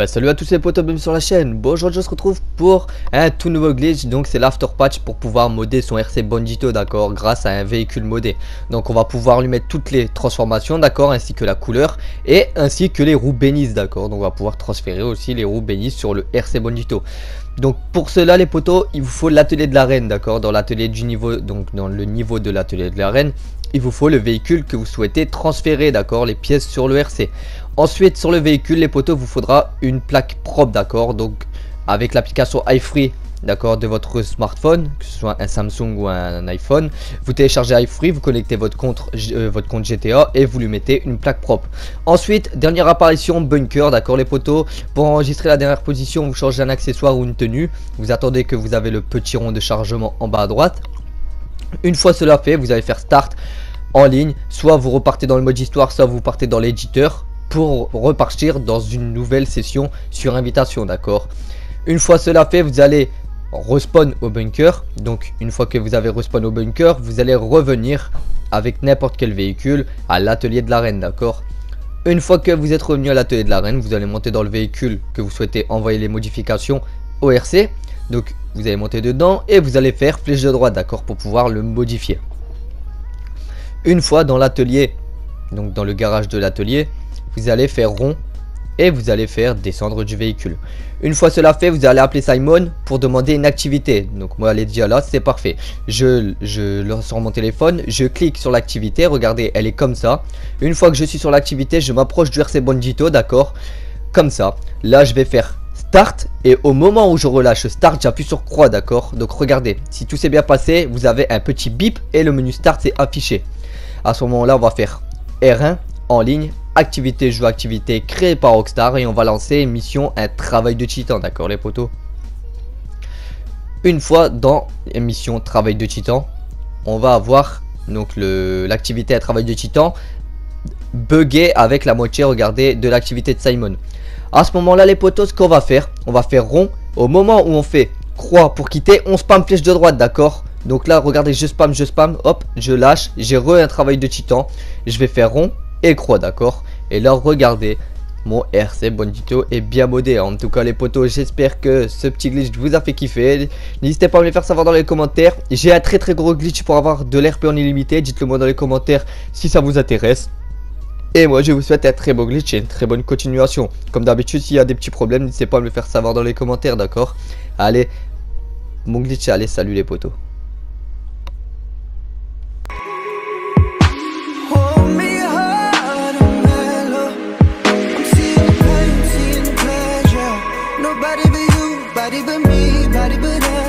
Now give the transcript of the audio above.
Bah salut à tous les potos bienvenue sur la chaîne. Bon aujourd'hui on se retrouve pour un tout nouveau glitch. Donc c'est l'after patch pour pouvoir modder son RC Bandito d'accord Grâce à un véhicule modé Donc on va pouvoir lui mettre toutes les transformations d'accord Ainsi que la couleur Et ainsi que les roues bénisses d'accord. Donc on va pouvoir transférer aussi les roues bénisses sur le RC Bandito. Donc pour cela les potos il vous faut l'atelier de l'arène d'accord. Dans l'atelier du niveau donc dans le niveau de l'atelier de l'arène il vous faut le véhicule que vous souhaitez transférer, d'accord Les pièces sur le RC. Ensuite, sur le véhicule, les poteaux, vous faudra une plaque propre, d'accord? Donc, avec l'application iFree, d'accord, de votre smartphone, que ce soit un Samsung ou un iPhone, vous téléchargez iFree, vous connectez votre compte, euh, votre compte GTA et vous lui mettez une plaque propre. Ensuite, dernière apparition, bunker, d'accord? Les poteaux Pour enregistrer la dernière position, vous changez un accessoire ou une tenue. Vous attendez que vous avez le petit rond de chargement en bas à droite. Une fois cela fait, vous allez faire start en ligne. Soit vous repartez dans le mode histoire, soit vous partez dans l'éditeur pour repartir dans une nouvelle session sur invitation, d'accord? Une fois cela fait, vous allez respawn au bunker. Donc une fois que vous avez respawn au bunker, vous allez revenir avec n'importe quel véhicule à l'atelier de l'arène, d'accord? Une fois que vous êtes revenu à l'atelier de l'arène, vous allez monter dans le véhicule que vous souhaitez envoyer les modifications au RC. Donc vous allez monter dedans et vous allez faire flèche de droite, d'accord, pour pouvoir le modifier. Une fois dans l'atelier, donc dans le garage de l'atelier, vous allez faire rond et vous allez faire descendre du véhicule. Une fois cela fait, vous allez appeler Simon pour demander une activité. Donc moi, elle est déjà là, c'est parfait. Je, je sur mon téléphone, je clique sur l'activité, regardez, elle est comme ça. Une fois que je suis sur l'activité, je m'approche du RC Bondito, d'accord? Comme ça. Là, je vais faire start et au moment où je relâche start j'appuie sur croix d'accord? Donc regardez si tout s'est bien passé vous avez un petit bip et le menu start s'est affiché à ce moment là on va faire R1 en ligne activité jeu activité créée par Rockstar et on va lancer mission un travail de titan d'accord les potos? Une fois dans mission travail de titan on va avoir donc l'activité un travail de titan buggé avec la moitié regardez de l'activité de Simon. À ce moment là les potos ce qu'on va faire on va faire rond. Au moment où on fait croix pour quitter on spam flèche de droite d'accord? Donc là regardez je spam je spam hop je lâche j'ai re un travail de titan. Je vais faire rond et croix d'accord? Et là regardez mon RC Bondito est bien modé. En tout cas les potos j'espère que ce petit glitch vous a fait kiffer. N'hésitez pas à me le faire savoir dans les commentaires. J'ai un très très gros glitch pour avoir de l'RP en illimité. Dites le moi dans les commentaires si ça vous intéresse. Et moi je vous souhaite un très beau glitch et une très bonne continuation. Comme d'habitude s'il y a des petits problèmes n'hésitez pas à me le faire savoir dans les commentaires d'accord? Allez, mon glitch allez salut les potos. nobody but you, body but me, body but I